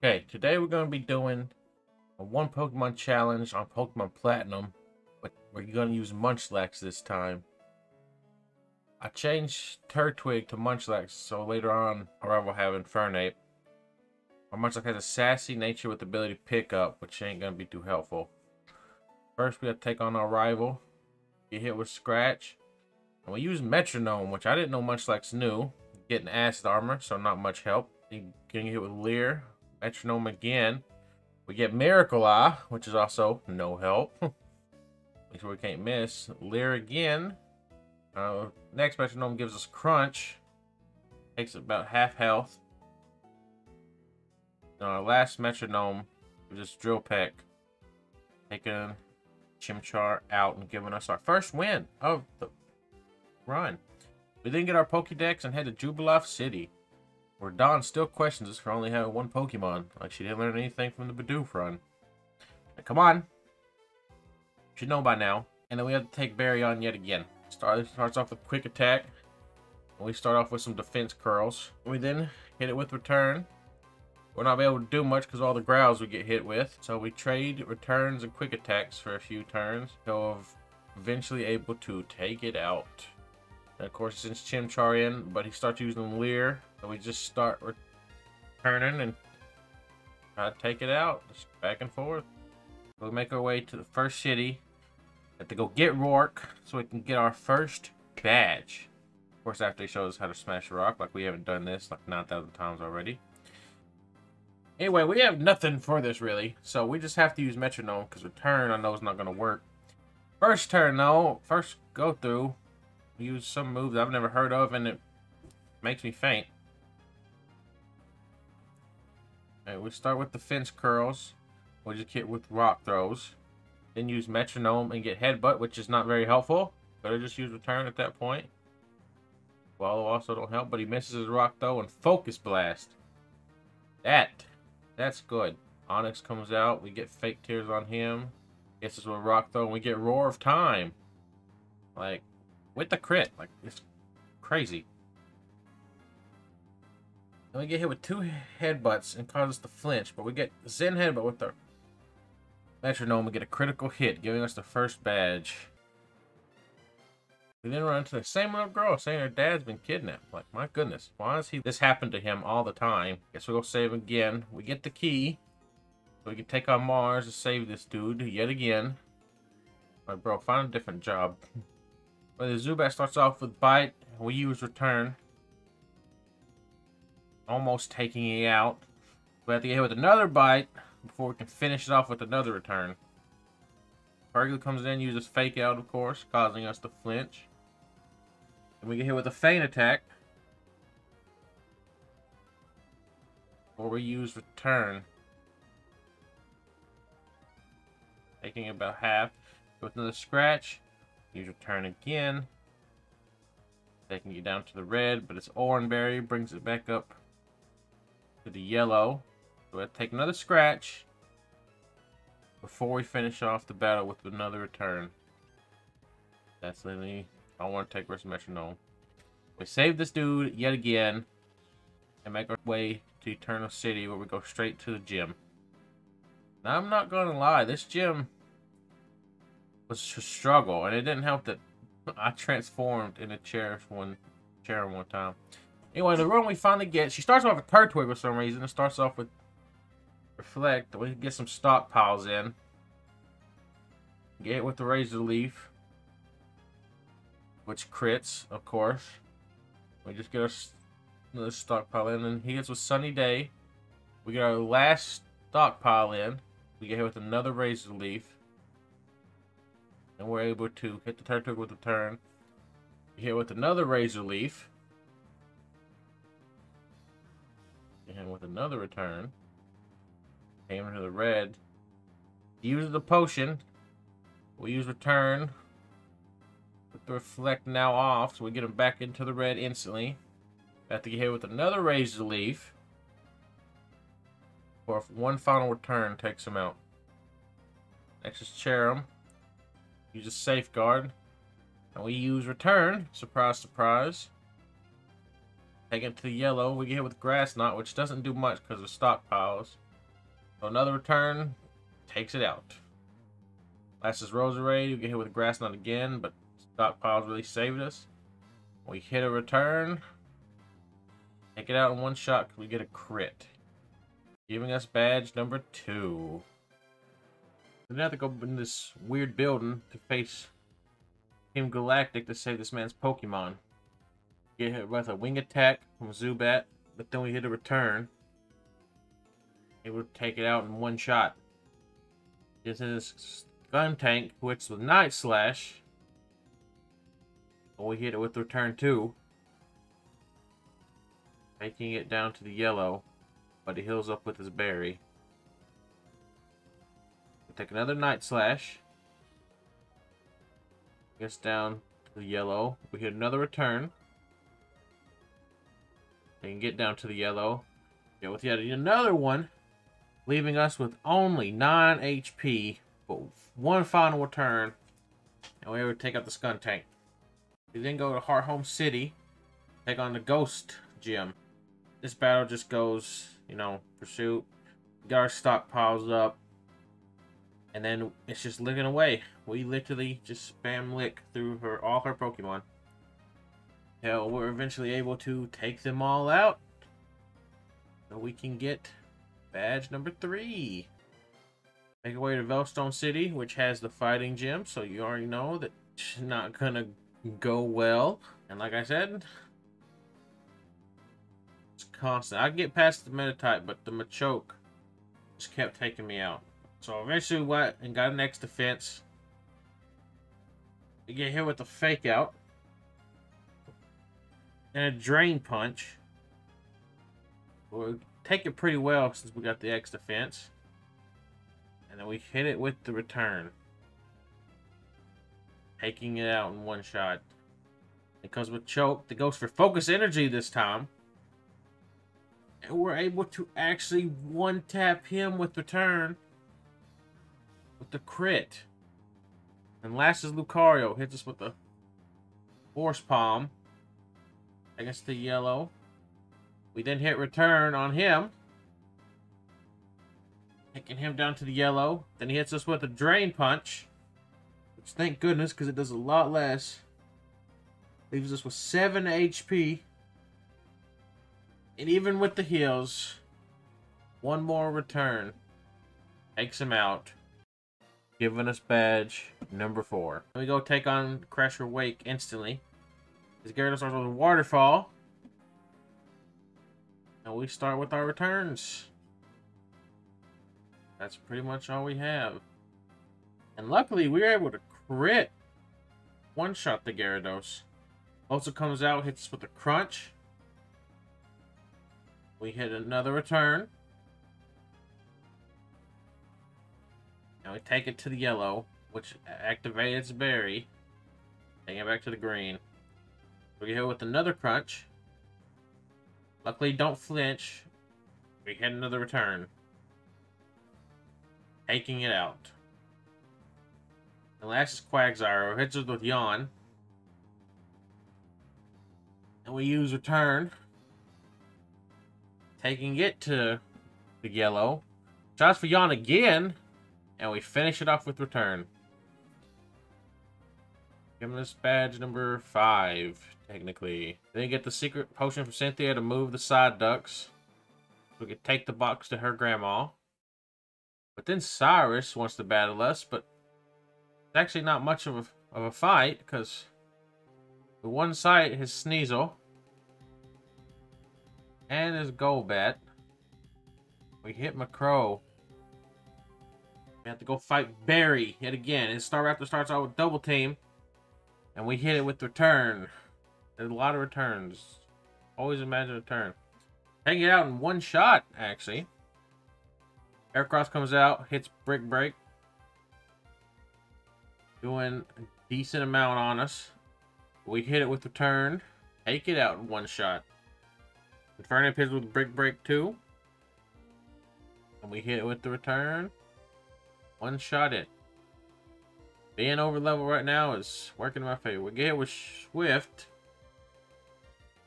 Okay, today we're going to be doing a one Pokemon challenge on Pokemon Platinum, but we're going to use Munchlax this time. I changed Turtwig to Munchlax, so later on our rival have Infernape. Our Munchlax has a sassy nature with the ability to pick up, which ain't going to be too helpful. First, we got to take on our rival. Get hit with Scratch. And we use Metronome, which I didn't know Munchlax knew. Getting Acid Armor, so not much help. Getting hit with Leer, metronome again. We get Miracle Eye, which is also no help. Make sure we can't miss. Leer again. Uh, next metronome gives us Crunch. Takes about half health. And our last metronome gives us Drill Peck. Taking Chimchar out and giving us our first win of the run. We then get our Pokedex and head to Jubilife City. Where Dawn still questions us for only having one Pokemon, like she didn't learn anything from the Bidoof run. Now, come on. Should know by now. And then we have to take Barry on yet again. Start, starts off with Quick Attack. And we start off with some Defense Curls. We then hit it with Return. We're not able to do much because all the growls we get hit with. So we trade returns and quick attacks for a few turns. So eventually able to take it out. And of course, since Chimchar in, but he starts using Leer. So we just start returning and try to take it out. Just back and forth. We make our way to the first city. Have to go get Roark so we can get our first badge. Of course, after he shows us how to smash a rock, like we haven't done this like 9,000 times already. Anyway, we have nothing for this really, so we just have to use metronome because return I know is not going to work. First turn though, first go through, use some moves I've never heard of and it makes me faint. Alright, we start with the fence curls. We'll just hit with rock throws. Then use metronome and get headbutt, which is not very helpful. Better just use return at that point. Wallow also don't help, but he misses his rock throw and focus blast. That, that's good. Onix comes out, we get fake tears on him. Gets us with rock throw, and we get roar of time. Like, with the crit. Like, it's crazy. And we get hit with two headbutts and cause us to flinch, but we get Zen headbutt with the metronome We get a critical hit, giving us the first badge. We then run into the same little girl saying her dad's been kidnapped. Like, my goodness, why does he this happen to him all the time? Guess we'll go save again. We get the key. So we can take on Mars to save this dude yet again. Alright, bro, find a different job. But the Zubat starts off with Bite. We use Return almost taking it out. We have to get hit with another bite before we can finish it off with another return. Fergie comes in, uses fake out, of course, causing us to flinch. And we get hit with a feint attack. Or we use return. Taking about half. With another scratch. Use return again. Taking you down to the red, but it's Oran Berry, brings it back up to the yellow. So we'll take another scratch before we finish off the battle with another return. That's literally, I don't want to take risk metronome. We save this dude yet again and make our way to Eterna City where we go straight to the gym. Now, I'm not going to lie, this gym was a struggle, and it didn't help that I transformed in a chair one chair one time. Anyway, the room we finally get, she starts off with Turtwig for some reason. It starts off with Reflect. We get some stockpiles in. Get it with the Razor Leaf. Which crits, of course. We just get our another stockpile in. And he gets with Sunny Day. We get our last stockpile in. We get hit with another Razor Leaf. And we're able to hit the Turtwig with a turn. Hit with another Razor Leaf. And with another return, came into the red. Use the potion. We use return. Put the reflect now off, so we get him back into the red instantly. Have to get hit with another razor leaf. Or one final return takes him out. Next is Cherrim. Use a safeguard. And we use return. Surprise, surprise. Take it to the yellow. We get hit with Grass Knot, which doesn't do much because of stockpiles. So another return takes it out. Last is Roserade. You get hit with Grass Knot again, but stockpiles really saved us. We hit a return. Take it out in one shot we get a crit. Giving us badge number two. We have to go in this weird building to face Team Galactic to save this man's Pokemon. Get hit with a wing attack from Zubat, but then we hit a return. It would take it out in one shot. This is Skuntank, which with Night Slash. we hit it with return two. Making it down to the yellow, but he heals up with his berry. Take another Night Slash. Gets down to the yellow. We hit another return. They can get down to the yellow. Get with yet another one. Leaving us with only 9 HP. But one final return. And we would take out the Skuntank. We then go to Hearthome City. Take on the Ghost Gym. This battle just goes, you know, pursuit. Get our stockpiles up. And then it's just licking away. We literally just spam lick through her all her Pokemon. Hell, we're eventually able to take them all out. So we can get badge number three. Make our way to Veilstone City, which has the fighting gym, so you already know that it's not gonna go well. And like I said, it's constant. I get past the Meditite, but the Machoke just kept taking me out. So eventually went and got an X defense. We get hit with a fake out. And a drain punch. We'll take it pretty well since we got the X defense. And then we hit it with the return. Taking it out in one shot. Comes with choke. It goes for focus energy this time. And we're able to actually one-tap him with return with the crit. And last is Lucario. Hits us with the Force Palm against the yellow. We then hit return on him. Taking him down to the yellow. Then he hits us with a Drain Punch. Which thank goodness, because it does a lot less. Leaves us with 7 HP. And even with the heals, one more return takes him out giving us badge number four. we go take on Crasher Wake instantly. This Gyarados starts with a waterfall. And we start with our returns. That's pretty much all we have. And luckily, we were able to crit one-shot the Gyarados. Also comes out, hits us with a crunch. We hit another return. Now we take it to the yellow, which activates berry. Take it back to the green. We get hit with another crunch. Luckily, don't flinch. We hit another return. Taking it out. The last is Quagsire. Hits us with Yawn. And we use return. Taking it to the yellow. Shots for Yawn again. And we finish it off with return. Give us badge number five, technically. Then you get the secret potion from Cynthia to move the Psyducks. We can take the box to her grandma. But then Cyrus wants to battle us, but it's actually not much of a, of a fight, because the one side his Sneasel and his Golbat. We hit Murkrow. We have to go fight Barry yet again. And Staraptor starts out with double team. And we hit it with return. There's a lot of returns. Always imagine a turn. Take it out in one shot, actually. Heracross comes out, hits Brick Break. Doing a decent amount on us. We hit it with return. Take it out in one shot. Inferno hits with Brick Break too. And we hit it with the return. One shot it. Being over level right now is working in my favor. We get hit with Swift,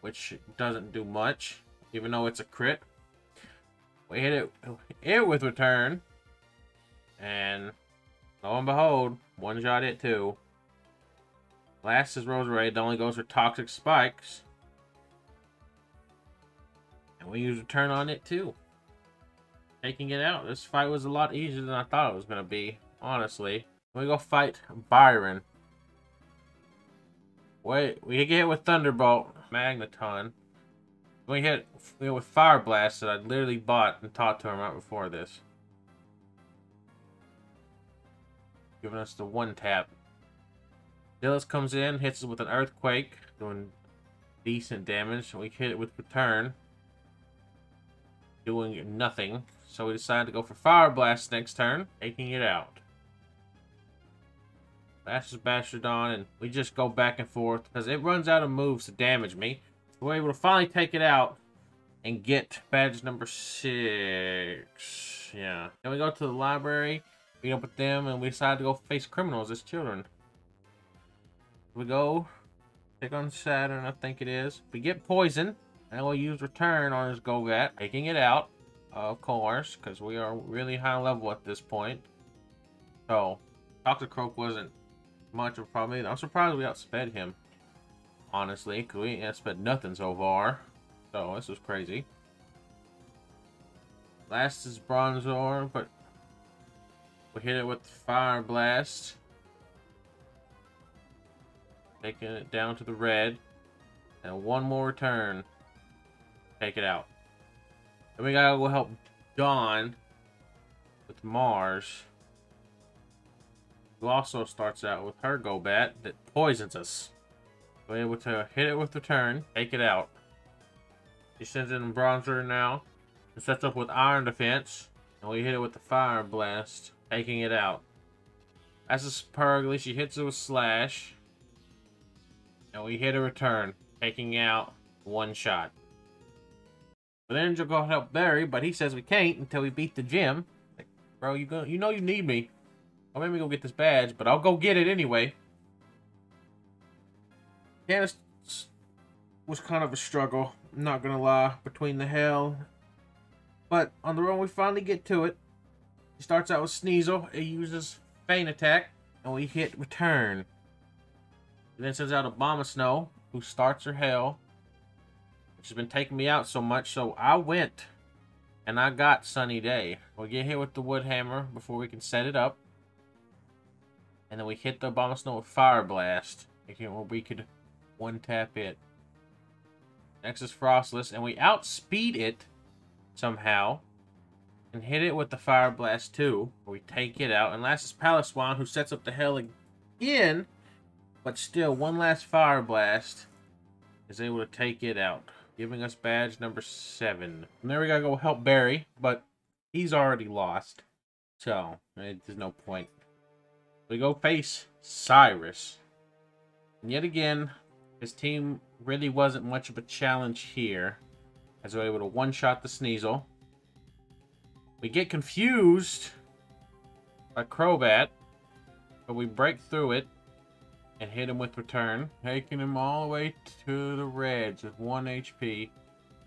which doesn't do much, even though it's a crit. We hit it, it with return. And lo and behold, one shot it too. Last is Rose Roserade. It only goes for toxic spikes. And we use return on it too. Taking it out. This fight was a lot easier than I thought it was going to be, honestly. We go fight Byron. Wait, we get hit with Thunderbolt, Magneton. We hit you know, with Fire Blast that I literally bought and taught to him right before this. Giving us the one tap. Steelix comes in, hits us with an Earthquake, doing decent damage. We hit it with Return, doing nothing. So we decided to go for Fire Blast next turn, taking it out. Bashes Bastiodon, and we just go back and forth because it runs out of moves to damage me. We're able to finally take it out and get badge number six. Yeah. Then we go to the library, meet up with them, and we decide to go face criminals as children. We go, take on Saturn, I think it is. We get poison, and we'll use return on his Golbat, taking it out, of course, because we are really high level at this point. So, Toxicroak wasn't much of a problem. I'm surprised we outsped him, honestly, because we ain't outsped nothing so far. So, this was crazy. Last is Bronzor, but we hit it with Fire Blast. Taking it down to the red. And one more turn. Take it out. Then we gotta go help Dawn with Mars. Who also starts out with her Golbat that poisons us. We're able to hit it with the turn, take it out. She sends in Bronzor now. And sets up with Iron Defense. And we hit it with the Fire Blast, taking it out. As a Purugly, she hits it with Slash. And we hit a return, taking out one shot. But then you'll go help Barry, but he says we can't until we beat the gym. Like, bro, you go, you know you need me. I'll maybe go get this badge, but I'll go get it anyway. Candice was kind of a struggle, I'm not gonna lie, between the hell. But on the run, we finally get to it. He starts out with Sneasel. He uses Feint Attack, and we hit Return. He then sends out Abomasnow who starts her hell. She's been taking me out so much, so I went and I got Sunny Day. We'll get hit with the Wood Hammer before we can set it up. And then we hit the Abomasnow with Fire Blast. Where we could one-tap it. Next is Froslass, and we outspeed it somehow. And hit it with the Fire Blast too. We take it out. And last is Piloswine, who sets up the hell again. But still, one last Fire Blast is able to take it out. Giving us badge number seven. And there we gotta go help Barry, but he's already lost. So, eh, there's no point. We go face Cyrus. And yet again, his team really wasn't much of a challenge here. As we're able to one-shot the Sneasel. We get confused by Crobat, but we break through it and hit him with return, taking him all the way to the reds with 1 HP.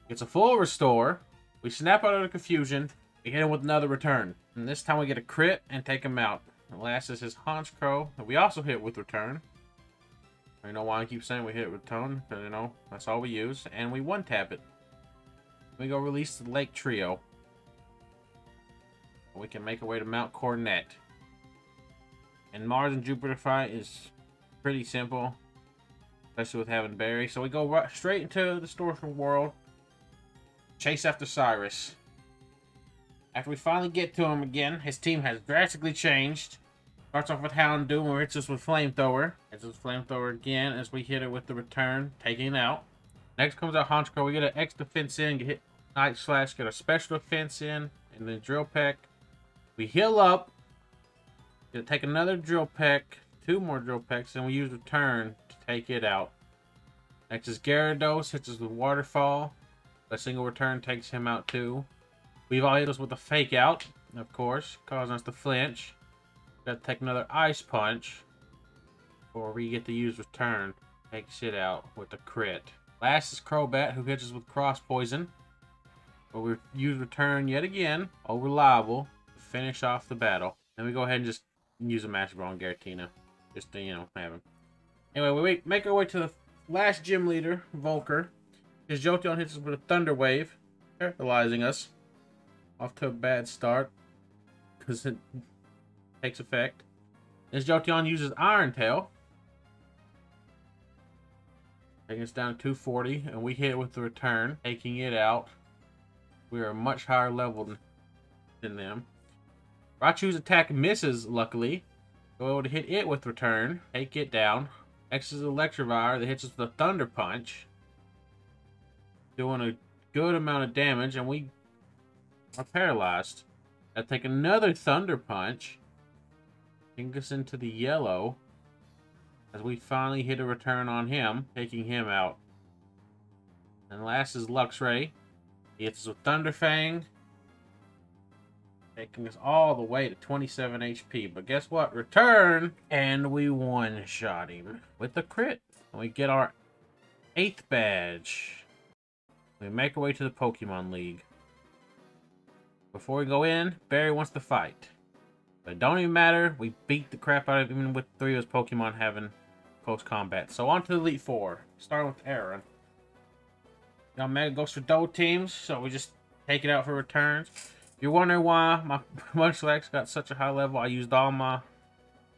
Gets a full restore. We snap out of the confusion. We hit him with another return. And this time we get a crit and take him out. The last is his Honchkrow that we also hit with return. You know why I keep saying we hit tone? Because, you know, that's all we use. And we one-tap it. We go release the Lake Trio. We can make our way to Mount Coronet. And Mars and Jupiter fight is pretty simple. Especially with having Barry. So we go right straight into the Distortion World. Chase after Cyrus. After we finally get to him again, his team has drastically changed. Starts off with Houndoom, where hits us with Flamethrower. Hits us Flamethrower again as we hit it with the return, taking it out. Next comes our Honchkrow. We get an X defense in, get hit Night Slash, get a special defense in, and then Drill Peck. We heal up. Gonna take another Drill Peck, two more Drill Pecks, and we use Return to take it out. Next is Gyarados, hits us with Waterfall. A single return takes him out too. Weavile hit us with a Fake Out, of course, causing us to flinch. Gotta take another Ice Punch. Or we get to use Return. Takes it out with a crit. Last is Crobat, who hits us with Cross Poison. But we use return yet again. Over reliable. Finish off the battle. Then we go ahead and just use a Master Ball on Giratina. Just to, you know, have him. Anyway, we make our way to the last gym leader, Volker. His Jolteon hits us with a Thunder Wave, paralyzing us. Off to a bad start. Because it takes effect. His Jolteon uses Iron Tail. Taking us down to 240, and we hit with the return, taking it out. We are much higher level than, them. Raichu's attack misses, luckily. Go to hit it with return, take it down. Next is Electivire that hits us with a Thunder Punch. Doing a good amount of damage, and we are paralyzed. I take another Thunder Punch. Take us into the yellow. As we finally hit a return on him, taking him out. And last is Luxray. He hits us with Thunder Fang. Taking us all the way to 27 HP. But guess what? Return! And we one-shot him with a crit. And we get our eighth badge. We make our way to the Pokemon League. Before we go in, Barry wants to fight. But don't even matter. We beat the crap out of him even with three of his Pokemon having close combat. So on to the Elite Four. Starting with Aaron. Yanmega goes for double teams, so we just take it out for returns. You're wondering why my Munchlax got such a high level, I used all my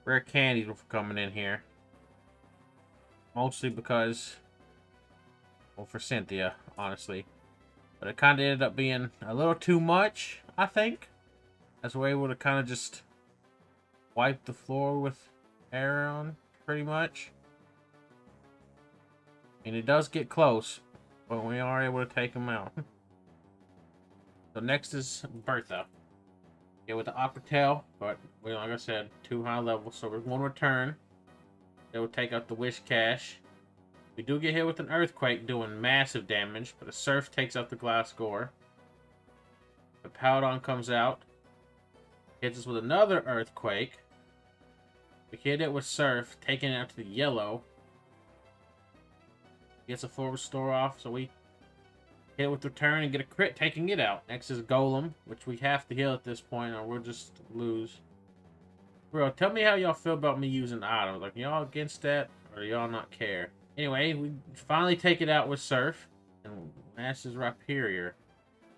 rare candies before coming in here. Mostly because, well, for Cynthia, honestly. But it kind of ended up being a little too much, I think. As we're able to kind of just wipe the floor with Aaron, pretty much. And it does get close, but we are able to take them out. so next is Bertha. Yeah, with the Aqua Tail, but we, like I said, too high level, so we're going to return. They will take out the Whiscash. We do get hit with an Earthquake doing massive damage, but a Surf takes out the Gliscor. The Hippowdon comes out. Hits us with another Earthquake. We hit it with Surf, taking it out to the yellow. Gets a full restore off, so we hit with return and get a crit, taking it out. Next is Golem, which we have to heal at this point, or we'll just lose. Bro, tell me how y'all feel about me using items. Like, y'all against that, or y'all not care? Anyway, we finally take it out with Surf. And last is Rhyperior.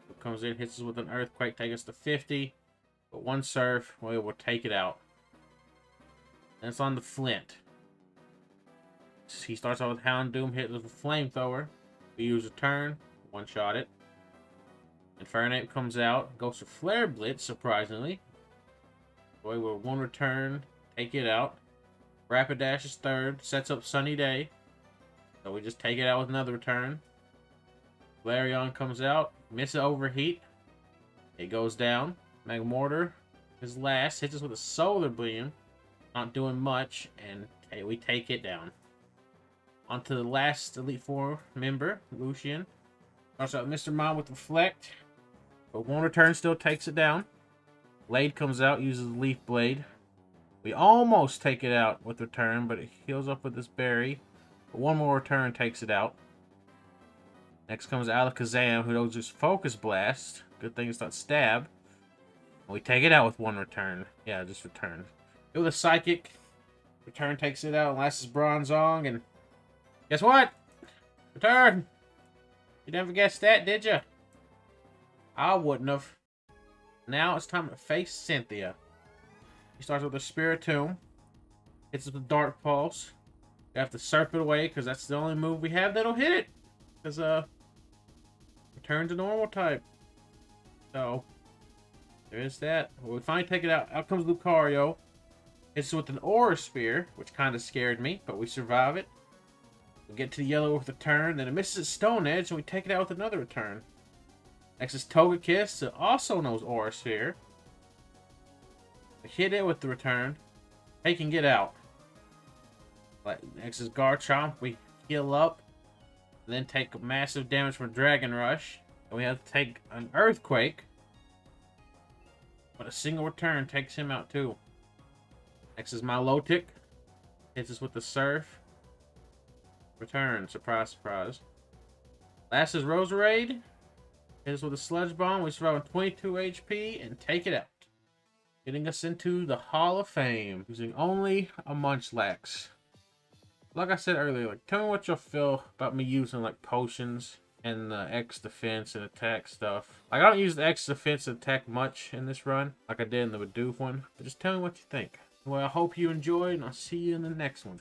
Who comes in, hits us with an Earthquake, takes us to 50. But one Surf, we will take it out. And it's on the Flint. He starts off with Houndoom, hit with a Flamethrower. We use a turn, one-shot it. Infernape comes out, goes for Flare Blitz, surprisingly. Boy, with one return, take it out. Rapidash is third, sets up Sunny Day. So we just take it out with another return. Flareon comes out, misses Overheat. It goes down. Magmortar is last, hits us with a Solar Beam. Not doing much, and we take it down. On to the last Elite Four member, Lucian. Also, Mr. Mime with Reflect. But one return still takes it down. Blade comes out, uses Leaf Blade. We almost take it out with return, but it heals up with this berry. But one more return takes it out. Next comes Alakazam, who knows just Focus Blast. Good thing it's not Stab. We take it out with one return. Yeah, just return. It was a Psychic. Return takes it out. Last is Bronzong. And guess what? Return. You never guessed that, did you? I wouldn't have. Now it's time to face Cynthia. He starts with a Spiritomb. Hits with a Dark Pulse. You have to surf it away because that's the only move we have that'll hit it. Because, uh, return to normal type. So, there is that. We finally take it out. Out comes Lucario. It's with an Aura Sphere, which kind of scared me, but we survive it. We get to the yellow with a turn, then it misses Stone Edge, and we take it out with another return. Next is Togekiss, it also knows Aura Sphere. We hit it with the return, taking it out. Next is Garchomp, we heal up, then take massive damage from Dragon Rush. And we have to take an Earthquake, but a single return takes him out too. Next is Milotic. Hits us with the Surf. Return. Surprise, surprise. Last is Roserade. Hit us with a Sludge Bomb. We survive on 22 HP and take it out. Getting us into the Hall of Fame. Using only a Munchlax. Like I said earlier, like tell me what you'll feel about me using like potions and the X defense and attack stuff. Like, I don't use the X defense and attack much in this run, like I did in the Bidoof one. But just tell me what you think. Well, I hope you enjoyed, and I'll see you in the next one.